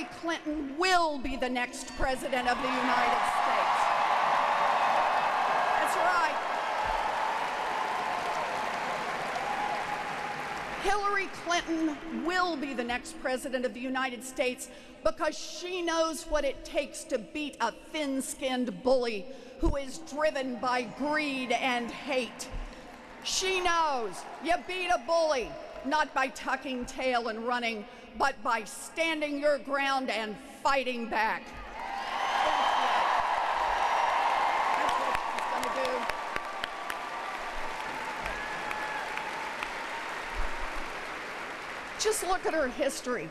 Hillary Clinton will be the next president of the United States. That's right. Hillary Clinton will be the next president of the United States because she knows what it takes to beat a thin skinned bully who is driven by greed and hate. She knows you beat a bully not by tucking tail and running, but by standing your ground and fighting back. Just look at her history.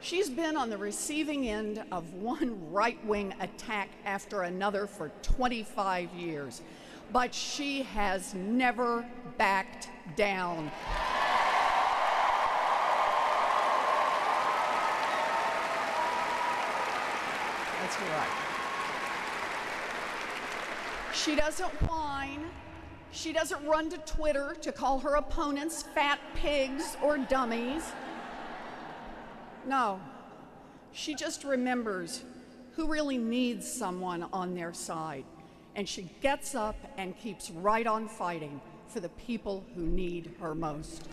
She's been on the receiving end of one right wing attack after another for 25 years, but she has never backed down. That's right. She doesn't whine. She doesn't run to Twitter to call her opponents fat pigs or dummies. No, she just remembers who really needs someone on their side. And she gets up and keeps right on fighting for the people who need her most.